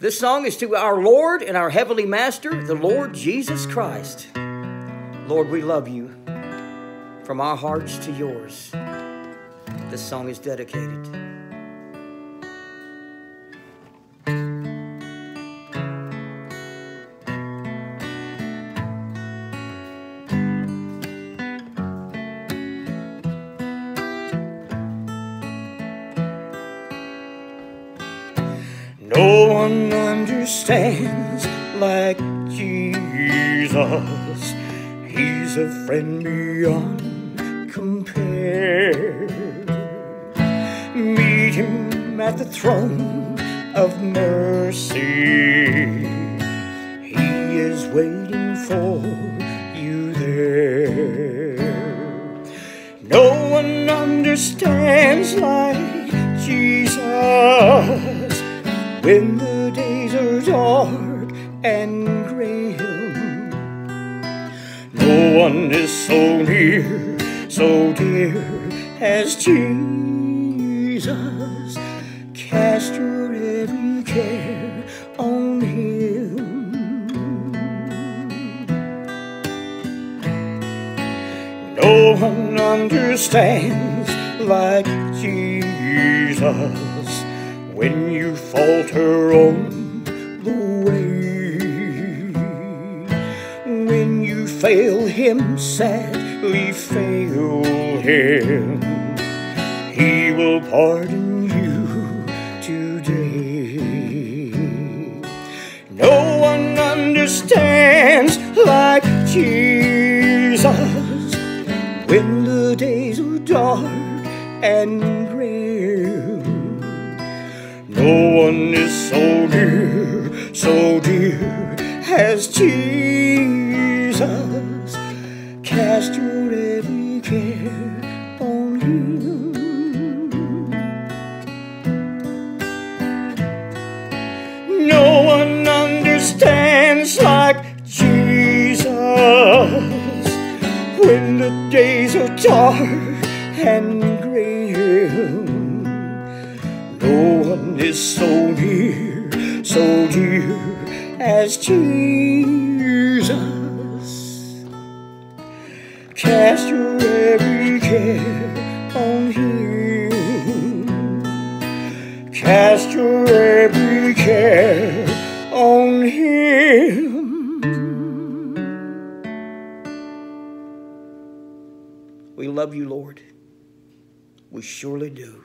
This song is to our Lord and our Heavenly Master, the Lord Jesus Christ. Lord, we love you from our hearts to yours. This song is dedicated. No one understands like Jesus. He's a friend beyond compare. Meet him at the throne of mercy. He is waiting for you there. No one understands like when the days are dark and grim. No one is so near, so dear as Jesus. Cast your every care on Him. No one understands like Jesus when you falter on the way. When you fail Him, sadly fail Him, He will pardon you today. No one understands like Jesus when the days are dark and grim. One is so dear, so dear as Jesus. Cast your every care on Him. No one understands like Jesus when the days are dark and one is so near, so dear as Jesus. Cast your every care on Him. Cast your every care on Him. We love you, Lord. We surely do.